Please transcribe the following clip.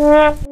Yeah.